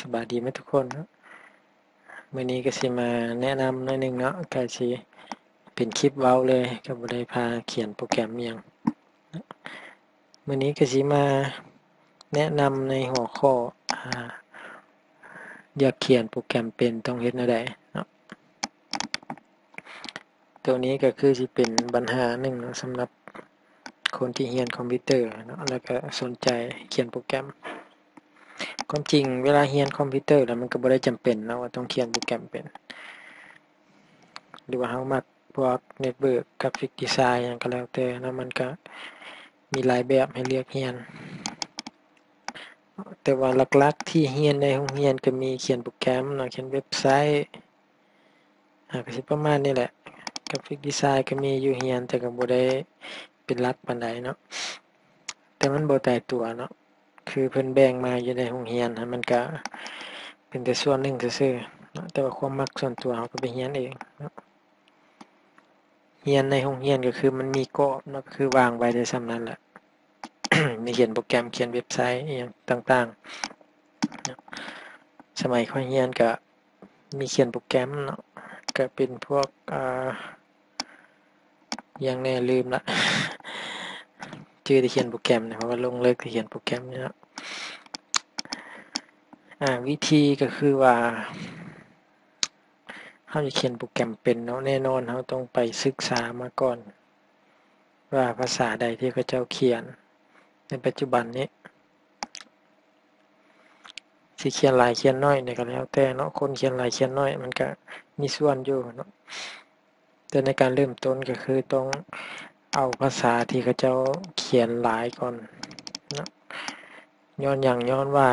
สบายดีไหมทุกคนเนาะมื้อนี้ก็สิมาแนะนำหน่อยนึงเนาะก็สิเป็นคลิปเว้าเลยก็บ่ได้พาเขียนโปรแกรมอิหยังเนาะมื้อนี้ก็สิมาแนะนำในหัวข้ออ่าอยากเขียนโปรแกรมเป็นต้องเฮ็ดแนวใดเนาะตัวนี้ก็คือสิเป็นปัญหาหนึ่งสำหรับคนที่เรียนคอมพิวเตอร์เนาะแล้วก็สนใจเขียนโปรแกรม ความจริงเวลาเรียนคอมพิวเตอร์แล้วมันก็บ่ได้จำเป็นเนาะว่าต้องเขียนโปรแกรมเป็น หรือว่าเรามักพวก network graphic design หยังก็แล้วแต่นะมันก็มีหลายแบบให้เลือกเรียน แต่ว่าหลักๆที่เรียนในโรงเรียนก็มีเขียนโปรแกรมเนาะเขียนเว็บไซต์อ่าก็สิประมาณนี้แหละ graphic design ก็มีอยู่เรียนแต่ก็บ่ได้เป็นหลักปานใดเนาะแต่มันบ่ตายตัวเนาะ คือเพิ่นแบ่งมาอยู่ในโรงเรียนมันก็เป็นแต่ส่วนหนึ่งซื่อๆแต่ว่าความมักส่วนตัวเราก็ไปเรียนเองเรียนในโรงเรียนก็คือมันมีกรอบเนาะก็คือวางไว้ได้ส่ำนั้นแหละมีเขียนโปรแกรมเขียนเว็บไซต์อหยังต่างๆ สมัยข้อยเรียนก็มีเขียนโปรแกรมเนาะก็เป็นพวกอ่ายังแน่ลืมละ ชื่อที่เขียนโปรแกรมเนี่ยเพราะว่าลงเลิกที่เขียนโปรแกรมเนี่ยเนาะ อ่าวิธีก็คือว่าเราจะเขียนโปรแกรมเป็นเนาะแน่นอนเราต้องไปศึกษามาก่อน ว่าภาษาใดที่เขาเจ้าเขียน ในปัจจุบันนี้สิเขียนลายเขียนน้อยเนี่ยก็แล้วแต่เนาะคนเขียนลายเขียนน้อย มันก็มีส่วนอยู่เนาะแต่ในการเริ่มต้นก็คือต้องเอาภาษาที่เขาเจ้าเขียนหลายก่อนเนาะย้อนหยังย้อนว่า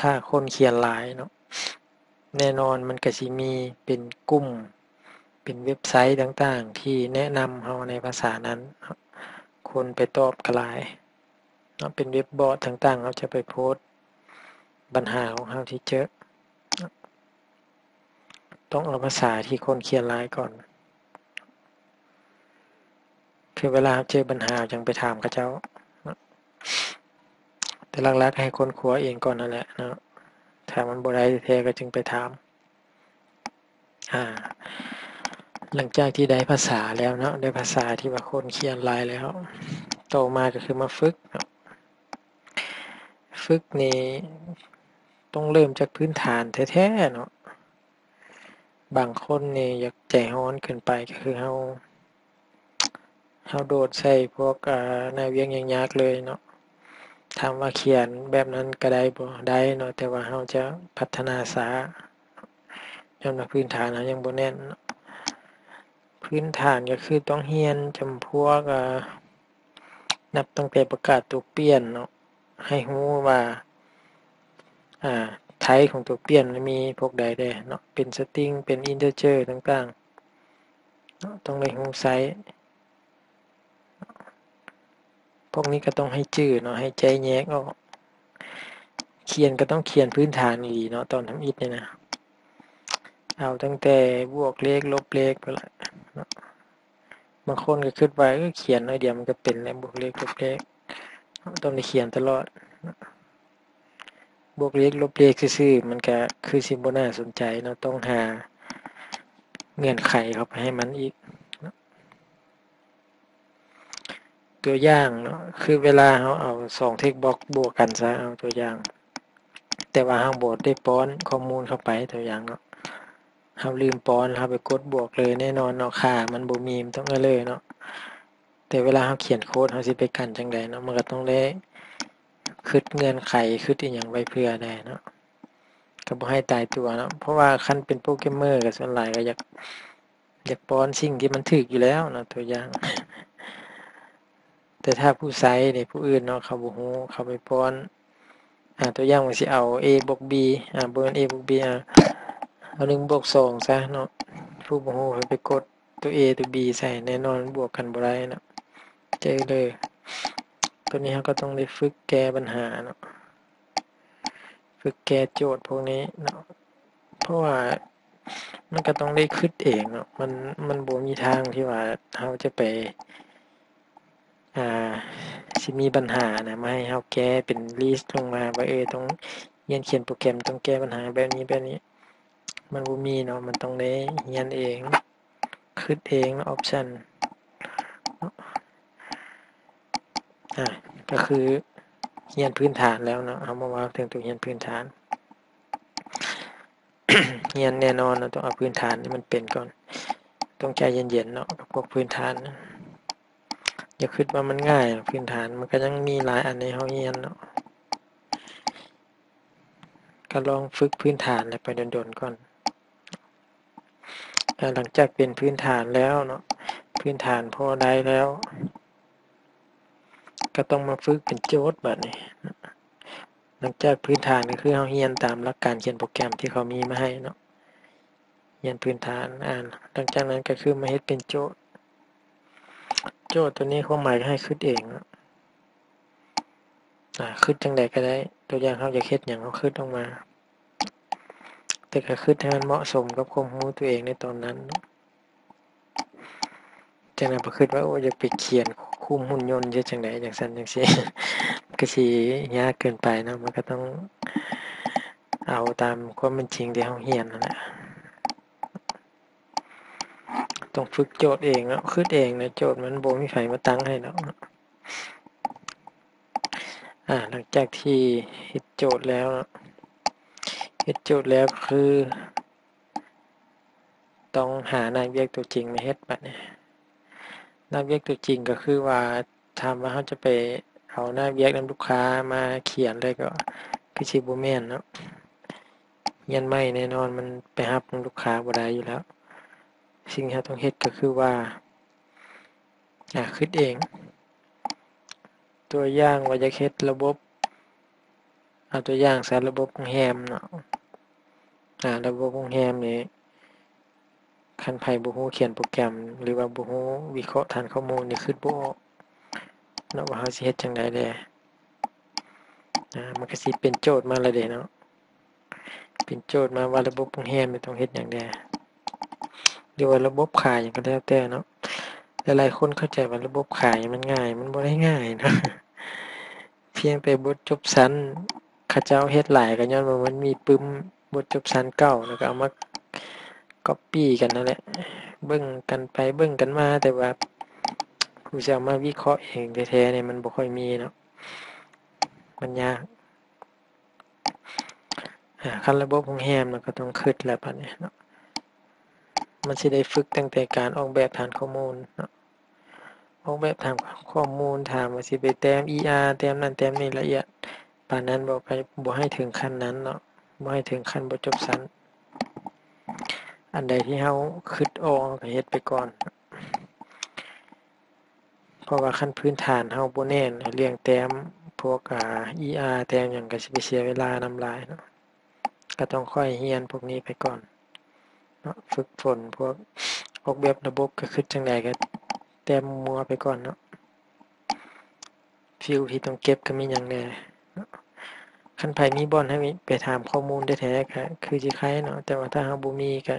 ถ้าคนเขียนหลายเนาะแน่นอนมันก็สิมีเป็นกลุ่ม เป็นเว็บไซต์ต่างๆ ที่แนะนำเราในภาษานั้น คนไปตอบกลายเนาะเป็นเว็บบอร์ดต่างๆเราจะไปโพสต์ปัญหาของเราที่เจอะต้องเอาภาษาที่คนเขียนลายก่อน คือเวลาเจอปัญหาจังไปถามเขาเจ้า แต่ลักๆให้คนครัวเองก่อนนั่นแหละเนาะถ้ามันบ่ได้แท้ก็จึงไปถาม อ่า หลังจากที่ได้ภาษาแล้วเนาะได้ภาษาที่ว่าคนเขียนลายแล้ว โตมาก็คือมาฝึกเนาะฝึกนี่ต้องเริ่มจากพื้นฐานแท้ๆเนาะบางคนนี่อยากใจร้อนเกินไปก็คือเราเราโดดใส่พวกอ่าแนวเวียงยากๆเลยเนาะ ถามว่าเขียนแบบนั้นก็ได้บ่ได้เนาะแต่ว่าเราจะพัฒนาช้าย้อนว่าพื้นฐานเรายังบ่แน่นเนพื้นฐานก็คือต้องเรียนจำพวกอ่านับตั้งแต่ประกาศตัวเปลี่ยนเนาะให้รู้ว่าอ่าไทป์ของตัวเปลี่ยนมีพวกใดแน่เนาะเป็นสตริงเป็นอินทิเจอร์ต่างๆเนาะต้องได้รู้ไซซ์ พวกนี้ก็ต้องให้จื้อเนาะให้ใจแยกออกเขียนก็ต้องเขียนพื้นฐานดีเนาะตอนทำอิฐเนี่ยนะเอาตั้งแต่บวกเลขลบเลขไปละเนาะบางคนก็คิดว่าเออเขียนน้อยเดียวมันก็เป็นแล้วบวกเลขลบเลขต้องได้เขียนตลอด บวกเลขลบเลขซื่อๆมันก็คือสิบ่น่าสนใจเนาะต้องหาเงื่อนไขเข้าไปให้มันอีกเนาะ ตัวอย่างเนาะคือเวลาเราเอา2เทกบล็อกบวกกันซะเอาตัวอย่าง แต่ว่าเราบ่ได้ป้อนข้อมูลเข้าไปตัวอย่างเนาะเราลืมป้อนเราไปกดบวกเลยแน่นอนเนาะค่ามันบ่มีมันต้อง error เนาะแต่เวลาเราเขียนโค้ดเราสิไปกันจังใดเนาะมันก็ต้องได้คิดเงื่อนไขคิดอิหยังไว้เพื่อแน่เนาะก็บ่ให้ตายตัวเนาะเพราะว่าคันเป็นโปรแกรมเมอร์ก็ส่วนหลายก็อยากอยากป้อนสิ่งที่มันถูกอยู่แล้วเนาะตัวอย่าง แต่ถ้าผู้ใช้นี่ผู้อื่นเนาะเขาบ่รู้เขาไปป้อนอ่าตัวอย่างว่าสิเอา a บวก b อ่าบ่แม่น a บวก b อ่าเอา1บวก2ซะเนาะผู้บ่รู้เขาไปกดตัว a ตัว b ใส่แน่นอนบวกกันบ่ได้เนาะเจอเลย ตัวนี้เราก็ต้องได้ฝึกแก้ปัญหาเนาะฝึกแก้โจทย์พวกนี้เนาะเพราะว่ามันก็ต้องได้คิดเองเนาะมันมันบ่มีทางที่ว่าเราจะไป อ่าสิมีปัญหานะมาให้เราแก้เป็น list ลงมาว่าเออต้องเรียนเขียนโปรแกรมต้องแก้ปัญหาแบบนี้แบบนี้ มันบ่มีเนาะมันต้องได้เรียนเองคิดเอง option อ่าก็คือเรียนพื้นฐานแล้วเนาะเอามาว่าถึงตัวเรียนพื้นฐานเรียนแน่นอนเนาะต้องเอาพื้นฐานนี่มันเป็นก่อน ต้องใจเย็นๆเนาะกับพวกพื้นฐานนะ อย่าคิดว่ามันง่ายพื้นฐานมันก็ยังมีหลายอันในเฮาเรียนเนาะก็ลองฝึกพื้นฐานไปโดนๆก่อนหลังจากเป็นพื้นฐานแล้วเนาะพื้นฐานพอได้แล้ว ก็ต้องมาฝึกเป็นโจทย์บัดนี้หลังจากพื้นฐานก็คือเฮาเรียนตามหลักการเขียนโปรแกรมที่เขามีมาให้เนาะเรียนพื้นฐานอ่านหลังจากนั้นก็คือมาเฮ็ดเป็นโจทย์ โจทย์ตัวนี้ความหมายให้คิดเองอ่าคิดจังได๋ก็ได้ ตัวอย่างเฮาอยากเฮ็ดหยังเฮาคิดออกมา แต่ก็คิดให้มันเหมาะสมกับความรู้ตัวเองในตอนนั้นเนาะจังนั้นบ่คิดว่าโอ้อยากไปเขียนคุมหุ่นยนต์เฮ็ดจังได๋จังซั่นจังซี่ก็สิยากเกินไปนะมันก็ต้องเอาตามความเป็นจริงที่เฮาเรียนนั่นแหละ ต้องฝึกโจทย์เองเนาะคิดเองนะโจทย์มันโบมีไผมาตั้งให้เนาะอ่าหลังจากที่เฮ็ดโจทย์แล้วเฮ็ดโจทย์แล้วคือ ต้องหาน้าเวียกตัวจริงมาเฮ็ดบัดนี้น้าเวียกตัวจริงก็คือว่าถามว่าเฮาจะไปเอาหน้าเวียกนำลูกค้ามาเขียนเลยก็คือสิบ่แม่นเนาะเรียนใหม่แน่นอนมันไปรับลูกค้าบ่ได้อยู่แล้ว สิ่งที่เราต้องเฮ็ดก็คือว่าอ่าคิดเอง ตัวอย่างว่าอยากเฮ็ดระบบเอาตัวอย่างส่รระบบโรงแรมเนาะอ่าระบบโรงแรมนี่คันไผบ่รู้เขียนโปรแกรม หรือว่าบ่รู้วิเคราะห์ฐานข้อมูลนี่คิดบ่เนาะว่าเฮาสิเฮ็ดจังได๋แลอ่ามันก็สิเป็นโจทย์มาแล้วเด้เนาะเป็นโจทย์มาว่าระบบโรงแรมนี่ต้องเฮ็ดหยังแห น่หรือว่าระบบขายหยังก็แล้วแต่เนาะหลายๆคนเข้าใจว่าระบบขายมันง่าย มันบ่ได้ง่ายเนาะเพียงแต่บทจบชั้นเขาเจ้าเฮ็ดหลายก็ญ้อนว่ามันมีปึ้มบทจบชั้นเก่าแล้วก็เอามาก๊อบปี้กันนั่นแหละเบิ่งกันไปเบิ่งกันมาแต่ว่าผู้สิเอามาวิเคราะห์เองแท้ๆนี่ยมันบ่ค่อยมีเนาะมันยากคันระบบโรงแรมมันก็ต้องคิดแล้วบัดนี้เนาะ มันสิได้ฝึกตั้งแต่การออกแบบฐานข้อมูลออกแบบฐานข้อมูลถามว่าสิไปแต้ม ER แต้มนั้นแต้มนี้ละเอียดปานนั้นบ่ไปบ่ให้ถึงขั้นนั้นเนาะบ่ให้ถึงขั้นบทจบชั้นอันใดที่เฮาคิดออกก็เฮ็ดไปก่อน เพราะว่าคันพื้นฐานเฮาโบแน่นเรื่องแต้มพวกอ่า ER แต้มหยังก็สิไปเสียเวลานำลายเนาะก็ต้องค่อยเรียนพวกนี้ไปก่อน เนาะฝึกฝนพวกออกแบบระบบก็คิดจังไดก็แต้มมั่วไปก่อนเนาะ field ที่ต้องเก็บก็มีหยังแน่คันไผมีบ่อนให้ไปถามข้อมูลได้แท้ๆก็คือสิไคเนาะแต่ว่าถ้าเฮาบ่มีก็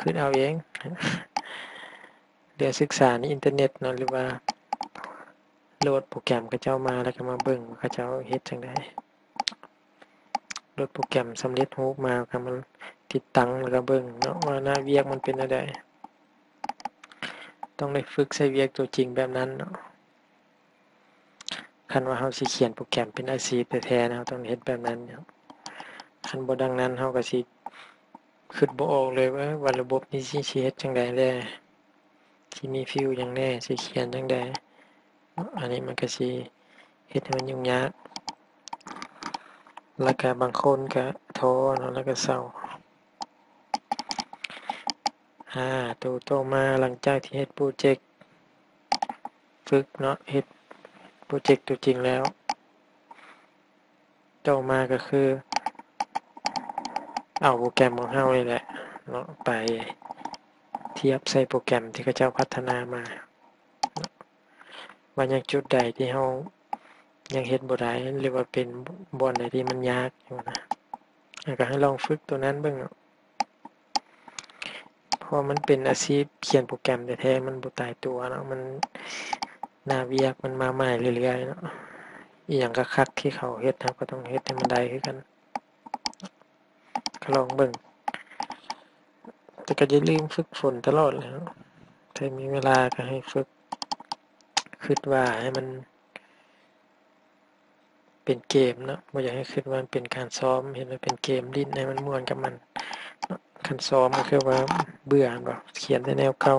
คิดเอาเองเดี๋ยวศึกษาในอินเทอร์เน็ตเนาะหรือว่าโหลดโปรแกรมเขาเจ้ามาแล้วก็มาเบิ่งว่าเขาเจ้าเฮ็ดจังใดโหลดโปรแกรมสำเร็จรูปมาก็มา ติดตั้งแล้วก็เบิ่งเนาะว่าหน้าเวียกมันเป็นแนวใดต้องได้ฝึกใช้เวียกตัวจริงแบบนั้นเนาะคันว่าเฮาสิเขียนโปรแกรมเป็นอาชีพแท้นะเราต้องเฮ็ดแบบนั้นเนาะคันบ่ดังนั้นเฮาก็สิคิดบ่ออกเลยว่าว่าระบบนี้สิสิเฮ็ดจังใดแน่สิมีฟิลหยังแน่สิเขียนจังใดนอันนี้มันก็สิเฮ็ดให้มันยุ่งยากแล้วก็บางคนก็ท้อเนาะแล้วก็เศร้า อ่าตัวต่อมาหลังจากที่เฮ็ดพรเจกต์ฝึกเนาะเฮ็ดพรเจกต์ตัวจริงแล้วต่อมาก็คือ เอาโปรแกรมของเฮานี่แหละเนาะไปเทียบใส่โปรแกรมที่เขาเจ้าพัฒนามาเนาะว่ายังจุดใดที่เฮายังเฮ็ดบ่ได้หรือว่าเป็นบ่อนใดที่มันยากอยู่นะแล้วก็ให้ลองฝึกตัวนั้นเบิ่งเนาะ ราะมันเป็นอาชีพเขียนโปรแกรมแท้ๆมันบ่ตายตัวเนาะมันหน้าเวียกมันมาใหม่เรื่อยๆเนาะออิหยังคักที่เขาเฮ็ดเราก็ต้องเฮ็ดให้มันได้คือกันก็ลองเบิ่งแต่ก็อย่าลืมฝึกฝนตลอดแหล้วถ้ามีเวลาก็ให้ฝึกคิดว่าให้มันเป็นเกมเนาะบ่อยากให้คิดว่ามันเป็นการซ้อมเฮ็ดว่าเป็นเกมลิ้นให้มันม่วนกับมัน คันซ้อมก็คือว่าเบื่อแบบเขียนในแนวเก่า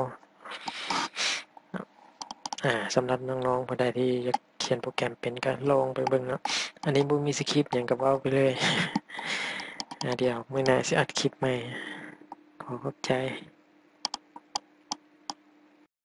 อ่าสำหรับน้องๆผู้ใดที่อยากเขียนโปรแกรมเป็นก็ลองไปเบิ่งเนาะอันนี้บ่มีสคริปต์อย่างกับว่าไปเลยเดี๋ยวมื้อหน้าสิอัดคลิปใหม่ขอขอบใจ